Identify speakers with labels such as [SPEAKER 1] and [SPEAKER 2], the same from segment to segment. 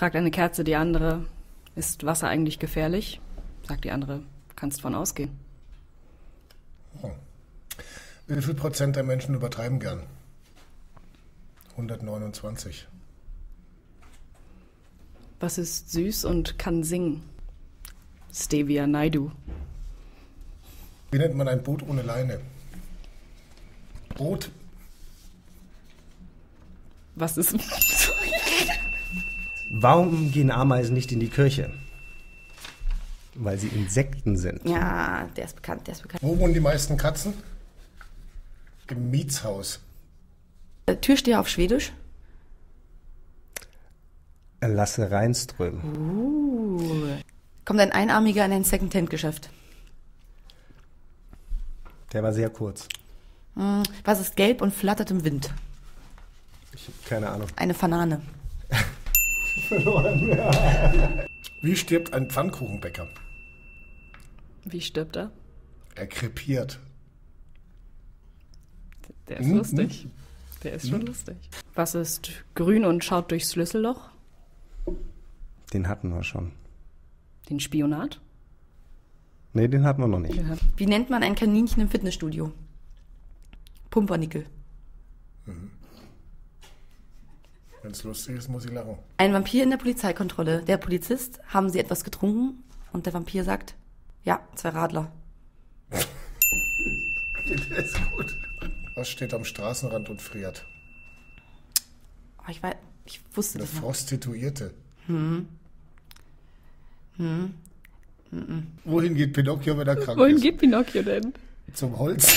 [SPEAKER 1] Fragt eine Kerze die andere, ist Wasser eigentlich gefährlich? Sagt die andere, kannst von ausgehen.
[SPEAKER 2] Wie viel Prozent der Menschen übertreiben gern? 129.
[SPEAKER 1] Was ist süß und kann singen? Stevia Naidu.
[SPEAKER 2] Wie nennt man ein Boot ohne Leine? Boot.
[SPEAKER 1] Was ist.
[SPEAKER 3] Warum gehen Ameisen nicht in die Kirche? Weil sie Insekten sind.
[SPEAKER 4] Ja, der ist bekannt, der ist bekannt.
[SPEAKER 2] Wo wohnen die meisten Katzen? Im Mietshaus.
[SPEAKER 4] Äh, Türsteher auf Schwedisch?
[SPEAKER 3] Lasse Reinström.
[SPEAKER 4] Kommt ein Einarmiger in ein Secondhand-Geschäft.
[SPEAKER 3] Der war sehr kurz.
[SPEAKER 4] Hm, Was ist gelb und flattert im Wind?
[SPEAKER 3] Ich habe keine Ahnung.
[SPEAKER 4] Eine Fanane.
[SPEAKER 2] Wie stirbt ein Pfannkuchenbäcker?
[SPEAKER 1] Wie stirbt er?
[SPEAKER 2] Er krepiert.
[SPEAKER 1] Der ist
[SPEAKER 2] Hm,
[SPEAKER 1] lustig. Der ist schon lustig. Was ist grün und schaut durchs Schlüsselloch?
[SPEAKER 3] Den hatten wir schon.
[SPEAKER 1] Den Spionat?
[SPEAKER 3] Nee, den hatten wir noch nicht.
[SPEAKER 4] Wie nennt man ein Kaninchen im Fitnessstudio? Pumpernickel.
[SPEAKER 2] Wenn es lustig ist, muss ich lachen.
[SPEAKER 4] Ein Vampir in der Polizeikontrolle. Der Polizist, haben Sie etwas getrunken? Und der Vampir sagt, ja, zwei Radler.
[SPEAKER 2] Der ist gut. Was steht am Straßenrand und friert?
[SPEAKER 4] Oh, ich weiß, ich wusste
[SPEAKER 2] Eine
[SPEAKER 4] das noch.
[SPEAKER 2] Prostituierte. Wohin geht Pinocchio, wenn er krank
[SPEAKER 1] Wohin
[SPEAKER 2] ist?
[SPEAKER 1] geht Pinocchio denn?
[SPEAKER 2] Zum Holz.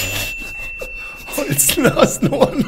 [SPEAKER 2] Holzen aus den Ohren.